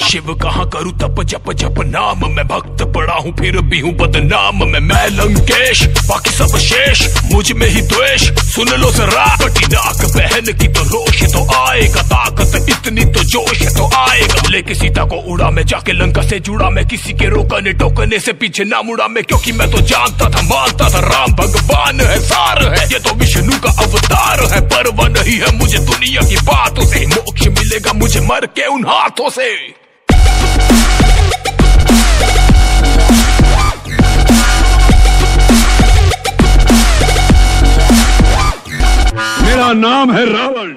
शिव कहाँ करूँ तप जप जप नाम। मैं भक्त पड़ा हूँ, फिर भी हूँ बदनाम। मैं मैं लंकेश बाकी सब शेष। मुझमें ही द्वेष। सुन लो जरा कटी नाक बहन की तो रोश तो आएगा ताकत, इतनी तो जोश। तो आएगा। लेके सीता को उड़ा मैं, जाके लंका से जुड़ा मैं। किसी के रोकने टोकने से पीछे ना मुड़ा मैं, क्योंकि मैं तो जानता था, मानता था, राम भगवान है, सार है। ये तो विष्णु का अवतार है परवा नहीं है मुझे दुनिया की बातों से। मोक्ष मिलेगा मुझे मर के उन हाथों से। मेरा नाम है रावण।